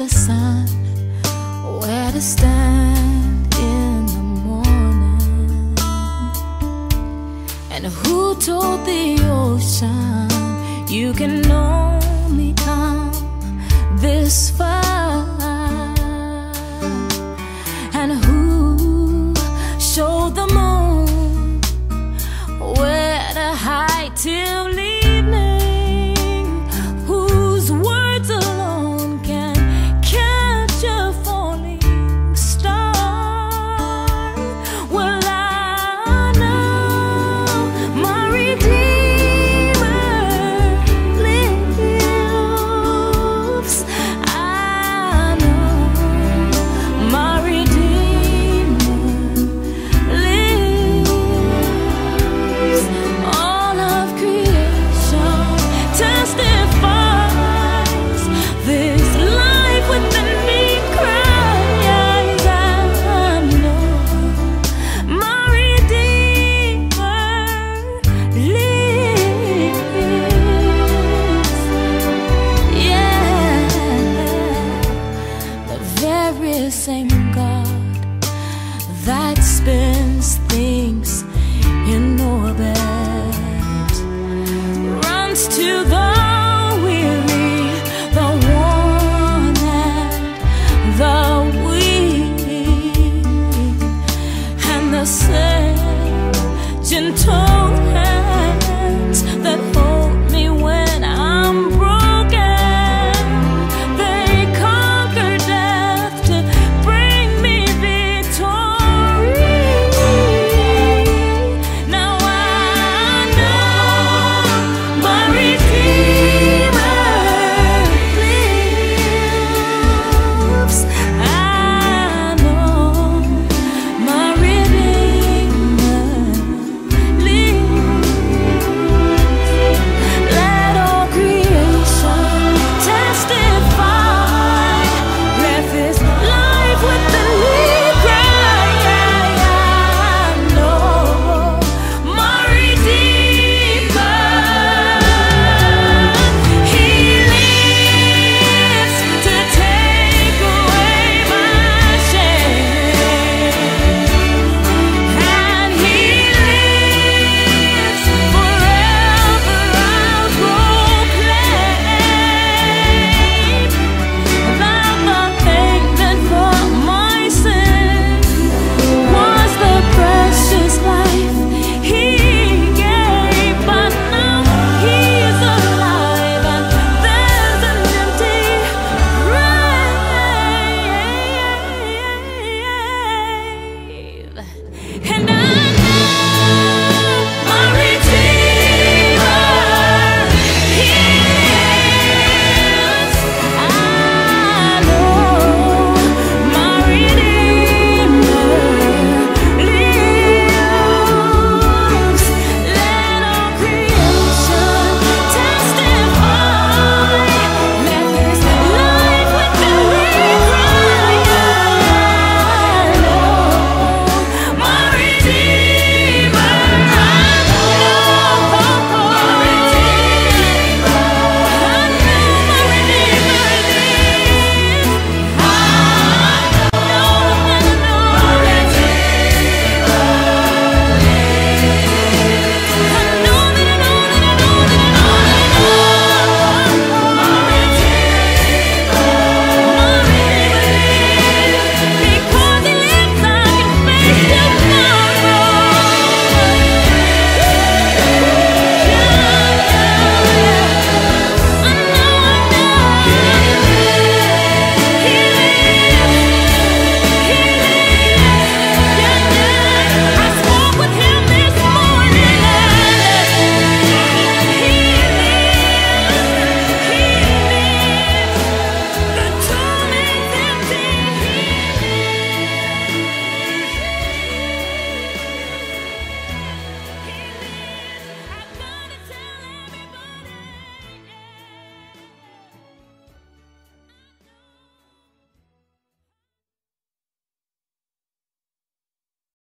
the sun. Where to stand in the morning? And who told the ocean you can only come this far?